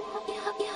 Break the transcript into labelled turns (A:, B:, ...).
A: Yeah, yeah.